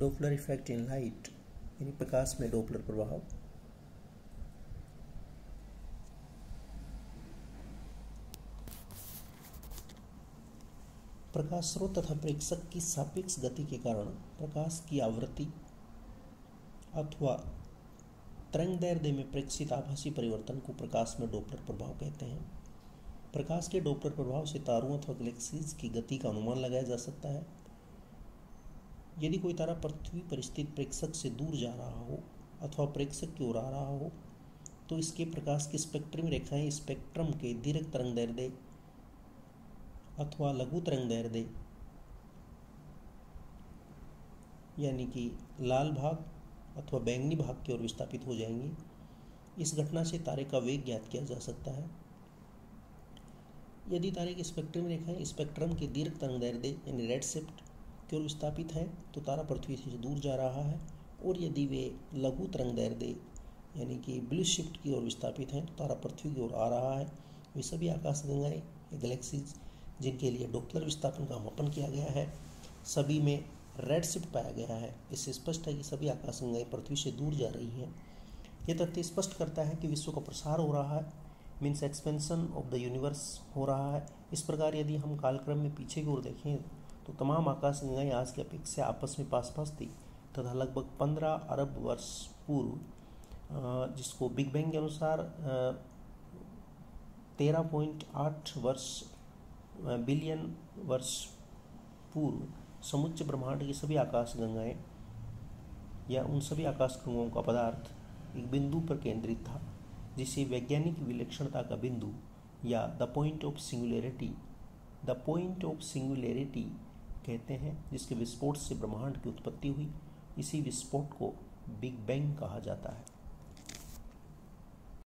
Doppler effect in light यानी प्रकाश में Doppler प्रभाव। प्रकाश स्रोत तथा प्रेक्षक की सापेक्ष गति के कारण प्रकाश की आवृत्ति अथवा तरंग दैर्ध्य में प्रेक्षित आभासी परिवर्तन को प्रकाश में डोपलर प्रभाव कहते हैं। प्रकाश के डोपलर प्रभाव से तारों अथवा गैलेक्सीज की गति का अनुमान लगाया जा सकता है। यदि कोई तारा पृथ्वी पर स्थित प्रेक्षक से दूर जा रहा हो अथवा प्रेक्षक की ओर आ रहा हो तो इसके प्रकाश की स्पेक्ट्रम रेखाएँ स्पेक्ट्रम के दीर्घ तरंग दैर्ध्य अथवा लघु तरंग दैर्ध्य यानी कि लाल भाग अथवा बैंगनी भाग की ओर विस्थापित हो जाएँगे। इस घटना से तारे का वेग ज्ञात किया जा सकता है। यदि तारे की स्पेक्ट्रम रेखाएँ स्पेक्ट्रम के दीर्घ तरंग दैर्ध्य यानी रेड शिफ्ट की ओर विस्थापित है तो तारा पृथ्वी से दूर जा रहा है और यदि वे लघु तरंग दैर्ध्य यानी कि ब्लू शिफ्ट की ओर विस्थापित हैं तो तारा पृथ्वी की ओर आ रहा है। वे सभी आकाश गंगाएँ गैलेक्सीज, जिनके लिए डोपलर विस्थापन का मापन किया गया है, सभी में रेड शिफ्ट पाया गया है। इससे स्पष्ट है कि सभी आकाशगंगाएँ पृथ्वी से दूर जा रही हैं। यह तथ्य स्पष्ट करता है कि विश्व का प्रसार हो रहा है means expansion of the universe हो रहा है। इस प्रकार यदि हम कालक्रम में पीछे की ओर देखें तो तमाम आकाशगंगाएँ आज की अपेक्षा आपस में पास पास थी, तथा लगभग पंद्रह अरब वर्ष पूर्व जिसको बिग बैंग के अनुसार तेरह पॉइंट आठ वर्ष बिलियन वर्ष पूर्व समुच्च ब्रह्मांड की सभी आकाश गंगाएँ या उन सभी आकाश गंगाओं का पदार्थ एक बिंदु पर केंद्रित था, जिसे वैज्ञानिक विलक्षणता का बिंदु या the point of singularity the point of singularity कहते हैं, जिसके विस्फोट से ब्रह्मांड की उत्पत्ति हुई। इसी विस्फोट को बिग बैंग कहा जाता है।